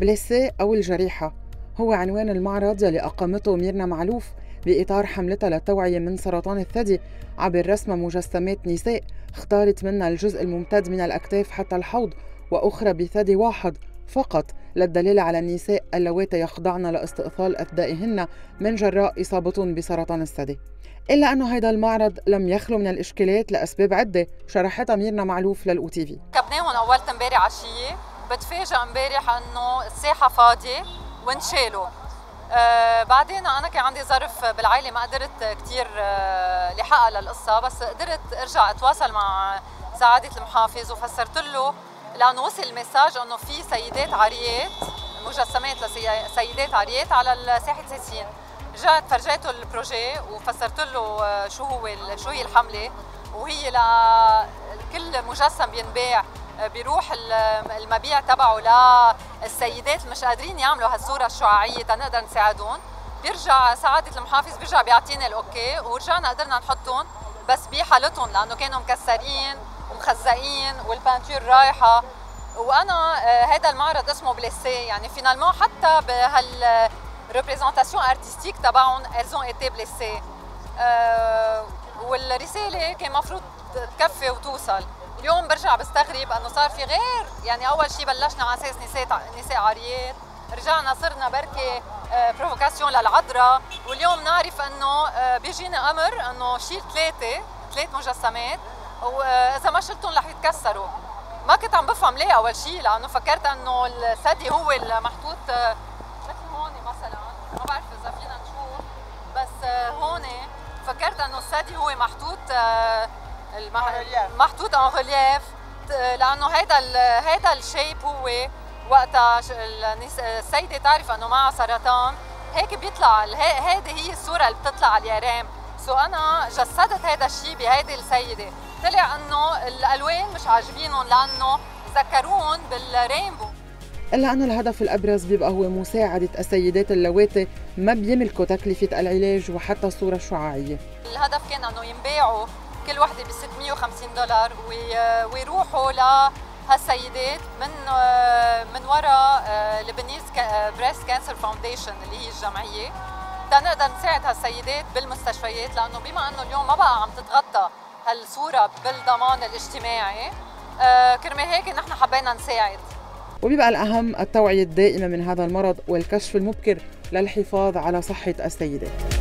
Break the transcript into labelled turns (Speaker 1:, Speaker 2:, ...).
Speaker 1: بليسي أو الجريحة. هو عنوان المعرض يلي أقامته ميرنا معلوف بإطار حملتها للتوعية من سرطان الثدي عبر رسم مجسمات نساء اختارت منها الجزء الممتد من الأكتاف حتى الحوض وأخرى بثدي واحد فقط. للدليل على النساء اللواتي يخضعن لاستئصال أثدائهن من جراء إصابتهم بسرطان الثدي. إلا أنه هذا المعرض لم يخلو من الإشكالات لأسباب عدة شرحتها ميرنا معلوف للأو تي في.
Speaker 2: كبناهم أول امبارح عشية. بتفاجئ امبارح انه الساحة فاضية وانشالوا. آه بعدين أنا كان عندي ظرف بالعائلة ما قدرت كثير آه لحقها للقصة بس قدرت ارجع اتواصل مع سعادة المحافظ وفسرت له لأنه وصل المساج إنه في سيدات عاريات مجسمات لسيدات عاريات على ساحه سيسين رجعت فرجيته البروجي وفسرت له آه، شو هو شو هي الحملة. وهي لكل مجسم بينباع بيروح المبيع تبعه للسيدات مش قادرين يعملوا هالصورة الشعاعية تنقدر نساعدهم. بيرجع سعادة المحافظ بيرجع بيعطينا ال okay ورجعنا قدرنا نحطهم بس بحالتهم لأنه كانوا مكسرين ومخزقين وال peinture رايحة. وأنا هذا المعرض اسمه Blessées. يعني finalement حتى بهال représentation artistique تبعهم elles ont été blessées. والرسالة كان المفروض تكفي وتوصل. اليوم برجع بستغرب انه صار في غير. يعني اول شيء بلشنا على أساس نساء نساء عاريات رجعنا صرنا بركي provocation للعذراء. واليوم نعرف انه آه، بيجينا أمر انه شيل ثلاثة ثلاث مجسمات. واذا ما شلتهم رح يتكسروا. ما كنت عم بفهم ليه أول شيء لأنه فكرت انه الثدي هو المحطوط آه، مثل هون مثلا. ما بعرف إذا فينا نشوف. بس آه، هون فكرت انه الثدي هو محطوط محطوط en relief لأنه هيدا هيدا ال shape هو وقتها السيدة تعرف إنه معها سرطان. هيك بيطلع هيدي هي الصورة اللي بتطلع على ال IRM. so أنا جسدت هذا الشيء بهيدي السيدة. طلع إنه الألوان مش عاجبينهم لأنه ذكروهم بال rainbow.
Speaker 1: إلا أن الهدف الأبرز بيبقى هو مساعدة السيدات اللواتي ما بيملكوا تكلفة العلاج وحتى الصورة الشعاعية
Speaker 2: الهدف كان أنه ينباعوا كل وحدة ب 650 دولار ويروحوا لهالسيدات من من وراء Lebanese Breast Cancer Foundation اللي هي الجمعية. تنقدر نساعد هالسيدات بالمستشفيات لأنه بما إنه اليوم ما بقى عم تتغطى هالصورة بالضمان الاجتماعي آه، كرمال هيك نحن حبينا نساعد.
Speaker 1: وبيبقى الأهم التوعية الدائمة من هذا المرض والكشف المبكر للحفاظ على صحة السيدات.